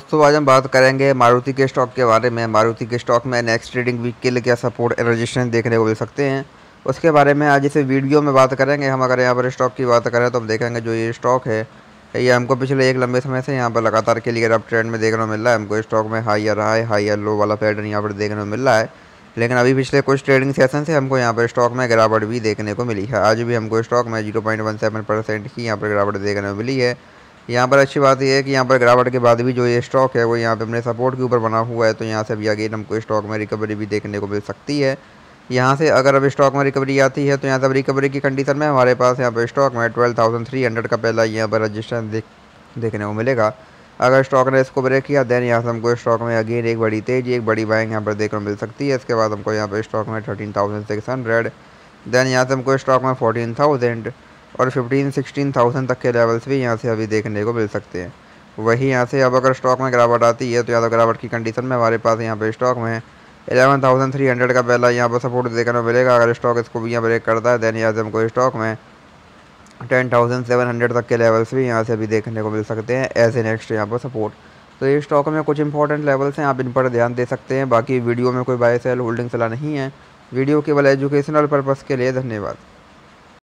दोस्तों, आज हम बात करेंगे मारुति के स्टॉक के बारे में। मारुति के स्टॉक में नेक्स्ट ट्रेडिंग वीक के लिए क्या सपोर्ट रजिस्ट्रेशन देखने को मिल सकते हैं, उसके बारे में आज इसे वीडियो में बात करेंगे। हम अगर यहाँ पर स्टॉक की बात करें तो हम देखेंगे जो ये स्टॉक है, ये हमको पिछले एक लंबे समय से यहाँ पर लगातार के लिए अब ट्रेंड में देखने को मिल रहा है। हमको स्टॉक में हाई या रहा है हाई या लो वाला पैटर्न यहाँ पर देखने को मिल रहा है। लेकिन अभी पिछले कुछ ट्रेडिंग सेशन से हमको यहाँ पर स्टॉक में गिरावट भी देखने को मिली है। आज भी हमको स्टॉक में zero point one seven percent की यहाँ पर गिरावट देखने को मिली है। यहाँ पर अच्छी बात यह है कि यहाँ पर गिरावट के बाद भी जो ये स्टॉक है, वो यहाँ पे अपने सपोर्ट के ऊपर बना हुआ है तो यहाँ से अभी अगेन हमको स्टॉक में रिकवरी भी देखने को मिल सकती है। यहाँ से अगर अब स्टॉक में रिकवरी आती है तो यहाँ से अब रिकवरी की कंडीशन में हमारे पास यहाँ पर स्टॉक में ट्वेल्व थाउज़ेंड थ्री हंड्रेड का पहला यहाँ पर रजिस्ट्रेशन देख, देखने को मिलेगा। अगर स्टॉक ने इसको ब्रेक किया देन यहाँ से हमको स्टॉक में अगेन एक बड़ी तेज़ी, एक बड़ी बाइंग यहाँ पर देखने को मिल सकती है। इसके बाद हमको यहाँ पर स्टॉक में thirteen thousand six hundred then यहाँ से हमको स्टॉक में फोर्टीन थाउज़ेंड और फिफ्टीन सिक्सटीन थाउज़ेंड तक के लेवल्स भी यहाँ से अभी देखने को मिल सकते हैं। वही यहाँ से अब अगर स्टॉक में गिरावट आती है तो या तो गिरावट की कंडीशन में हमारे पास यहाँ पे स्टॉक में एलेवन थाउज़ेंड थ्री हंड्रेड का पहला यहाँ पर सपोर्ट देखने को मिलेगा। अगर स्टॉक इसको भी यहाँ ब्रेक करता है देन से हमको स्टॉक में टेन थाउज़ेंड सेवन हंड्रेड तक के लेवल्स भी यहाँ से अभी देखने को मिल सकते हैं एज ए नेक्स्ट यहाँ पर सपोर्ट तो ये स्टॉक में कुछ इंपॉर्टेंट लेवल्स हैं, आप इन पर ध्यान दे सकते हैं। बाकी वीडियो में कोई बाय सेल होल्डिंग सलाह नहीं है। वीडियो केवल एजुकेशनल पर्पज़ के लिए धन्यवाद।